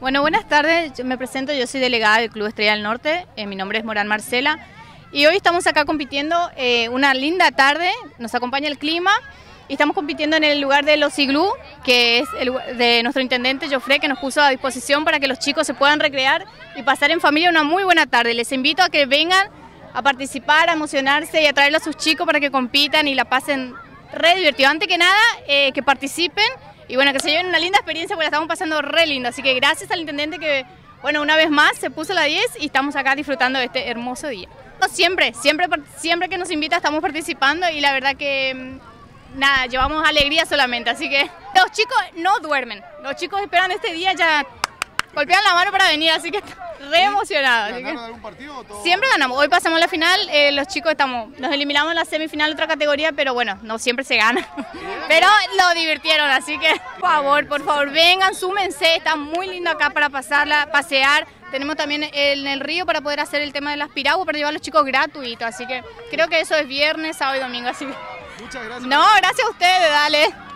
Bueno, buenas tardes. Yo me presento, yo soy delegada del Club Estrella del Norte. Eh, mi nombre es Morán Marcela. Y hoy estamos acá compitiendo eh, una linda tarde. Nos acompaña el clima. Y estamos compitiendo en el lugar de los iglú, que es el, de nuestro intendente Joffre, que nos puso a disposición para que los chicos se puedan recrear y pasar en familia una muy buena tarde. Les invito a que vengan a participar, a emocionarse y a traerlo a sus chicos para que compitan y la pasen re divertido. Antes que nada, eh, que participen y bueno, que se lleven una linda experiencia porque la estamos pasando re linda. Así que gracias al intendente que, bueno, una vez más se puso la 10 y estamos acá disfrutando de este hermoso día. Siempre, siempre, siempre que nos invita estamos participando y la verdad que mm, nada, llevamos alegría solamente, así que los chicos no duermen, los chicos esperan este día ya golpean la mano para venir, así que re emocionados. ¿Ganaron algún partido? Siempre ganamos. Hoy pasamos la final, eh, los chicos estamos, nos eliminamos en la semifinal de otra categoría, pero bueno, no siempre se gana. Pero lo divirtieron, así que por favor, por favor, vengan, súmense, está muy lindo acá para pasarla, pasear. Tenemos también en el río para poder hacer el tema de las piraguas para llevar a los chicos gratuitos, así que creo que eso es viernes, sábado y domingo, así Muchas gracias. No, gracias a ustedes, dale.